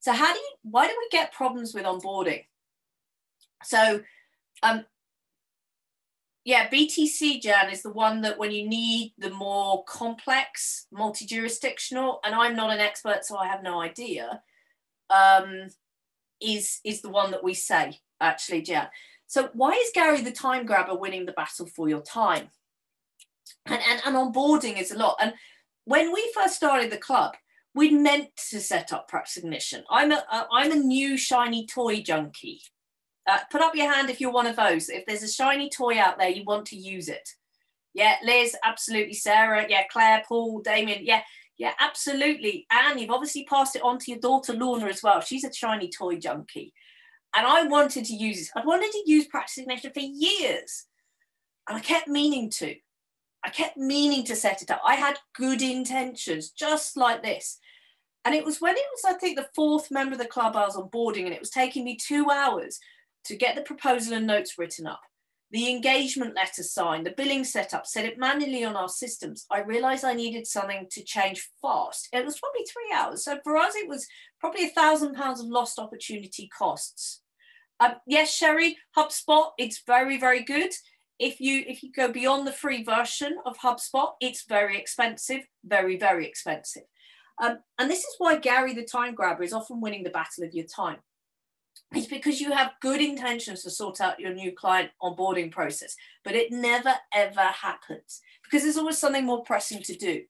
So how do you, why do we get problems with onboarding? So, um, yeah, BTC, Jan, is the one that when you need the more complex, multi-jurisdictional, and I'm not an expert, so I have no idea, um, is, is the one that we say, actually, Jan. So why is Gary the time grabber winning the battle for your time? And, and, and onboarding is a lot. And when we first started the club, we meant to set up practice ignition. I'm a, I'm a new shiny toy junkie. Uh, put up your hand if you're one of those. If there's a shiny toy out there, you want to use it. Yeah, Liz, absolutely. Sarah, yeah, Claire, Paul, Damien, yeah, yeah, absolutely. And you've obviously passed it on to your daughter Lorna as well. She's a shiny toy junkie. And I wanted to use it. I'd wanted to use practice ignition for years. And I kept meaning to. I kept meaning to set it up. I had good intentions, just like this. And it was when it was, I think, the fourth member of the club I was onboarding, and it was taking me two hours to get the proposal and notes written up, the engagement letter signed, the billing set up, set it manually on our systems. I realized I needed something to change fast. It was probably three hours. So for us, it was probably a thousand pounds of lost opportunity costs. Um, yes, Sherry, HubSpot, it's very, very good. If you if you go beyond the free version of HubSpot, it's very expensive, very, very expensive. Um, and this is why Gary the time grabber is often winning the battle of your time. It's because you have good intentions to sort out your new client onboarding process, but it never ever happens because there's always something more pressing to do.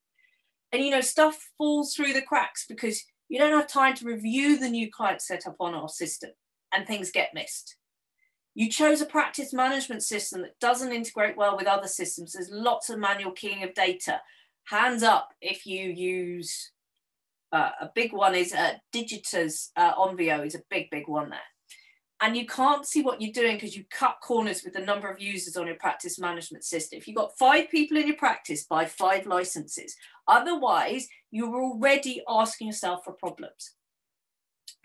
And you know, stuff falls through the cracks because you don't have time to review the new client setup on our system and things get missed. You chose a practice management system that doesn't integrate well with other systems. There's lots of manual keying of data. Hands up if you use uh, a big one is uh, Digitas uh, Onvio is a big, big one there. And you can't see what you're doing because you cut corners with the number of users on your practice management system. If you've got five people in your practice, buy five licenses. Otherwise, you're already asking yourself for problems.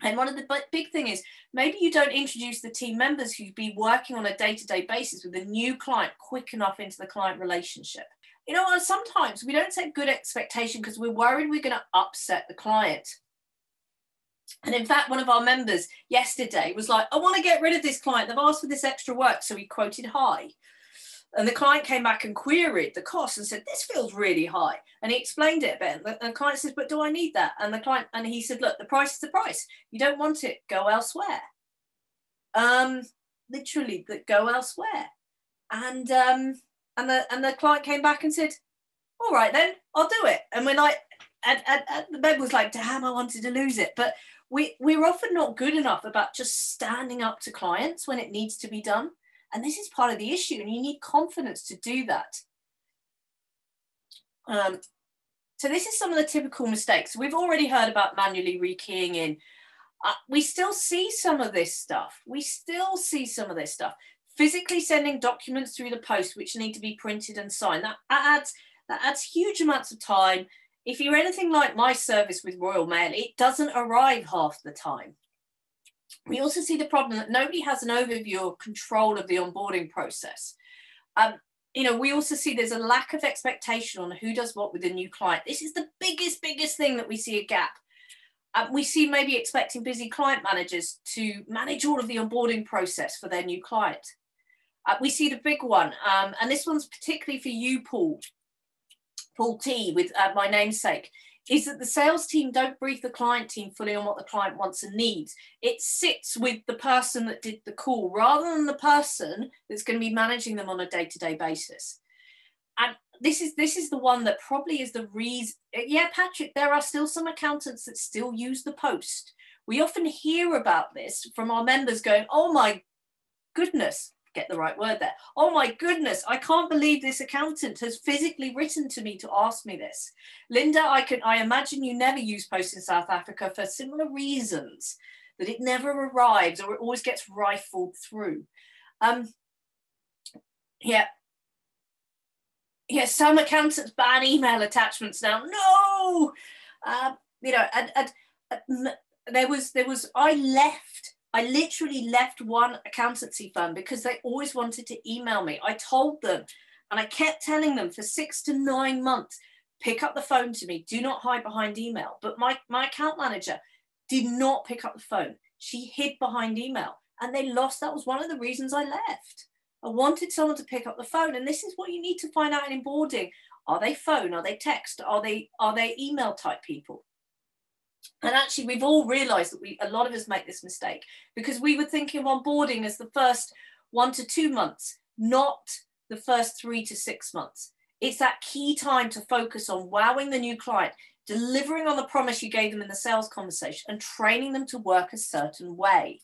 And one of the big thing is maybe you don't introduce the team members who'd be working on a day-to-day basis with a new client quick enough into the client relationship. You know, sometimes we don't set good expectation because we're worried we're going to upset the client. And in fact, one of our members yesterday was like, I want to get rid of this client. They've asked for this extra work. So he quoted high. And the client came back and queried the cost and said, This feels really high. And he explained it a bit. And the, client says, But do I need that? And the client, and he said, Look, the price is the price. You don't want it, go elsewhere. Um, literally, go elsewhere. And um, and the and the client came back and said, All right, then, I'll do it. And we're like, and, and, and the member was like, Damn, I wanted to lose it. But we, we're often not good enough about just standing up to clients when it needs to be done and this is part of the issue, and you need confidence to do that. Um, so this is some of the typical mistakes. We've already heard about manually rekeying in. Uh, we still see some of this stuff. We still see some of this stuff. Physically sending documents through the post, which need to be printed and signed. That adds that adds huge amounts of time. If you're anything like my service with Royal Mail, it doesn't arrive half the time. We also see the problem that nobody has an overview or control of the onboarding process. Um, you know, we also see there's a lack of expectation on who does what with a new client. This is the biggest, biggest thing that we see a gap. Um, we see maybe expecting busy client managers to manage all of the onboarding process for their new client. Uh, we see the big one, um, and this one's particularly for you, Paul, Paul T, with uh, my namesake is that the sales team don't brief the client team fully on what the client wants and needs. It sits with the person that did the call rather than the person that's going to be managing them on a day-to-day basis. And this is this is the one that probably is the reason. Yeah, Patrick, there are still some accountants that still use the post. We often hear about this from our members going, "Oh my goodness, get the right word there. Oh my goodness, I can't believe this accountant has physically written to me to ask me this. Linda, I can I imagine you never use post in South Africa for similar reasons, that it never arrives or it always gets rifled through. Um, yeah. Yeah, some accountants ban email attachments now. No, uh, you know, and, and, and there was there was I left I literally left one accountancy firm because they always wanted to email me. I told them and I kept telling them for six to nine months, pick up the phone to me, do not hide behind email. But my, my account manager did not pick up the phone. She hid behind email and they lost. That was one of the reasons I left. I wanted someone to pick up the phone. And this is what you need to find out in onboarding. Are they phone? Are they text? Are they are they email type people? And actually, we've all realized that we a lot of us make this mistake because we were thinking of onboarding as the first one to two months, not the first three to six months. It's that key time to focus on wowing the new client, delivering on the promise you gave them in the sales conversation, and training them to work a certain way.